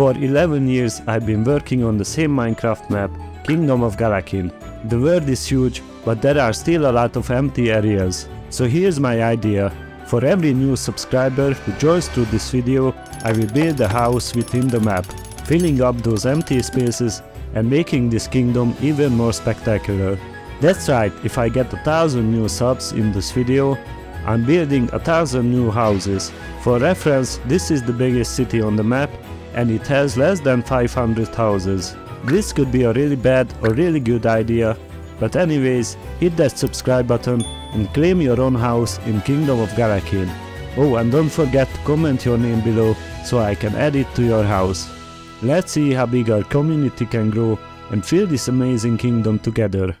For 11 years I've been working on the same Minecraft map, Kingdom of Galekin. The world is huge, but there are still a lot of empty areas. So here's my idea. For every new subscriber who joins through this video, I will build a house within the map, filling up those empty spaces and making this kingdom even more spectacular. That's right, if I get a thousand new subs in this video, I'm building a thousand new houses. For reference, this is the biggest city on the map and it has less than 500 houses. This could be a really bad or really good idea, but anyways, hit that subscribe button and claim your own house in Kingdom of Galekin. Oh and don't forget to comment your name below so I can add it to your house. Let's see how big our community can grow and fill this amazing kingdom together.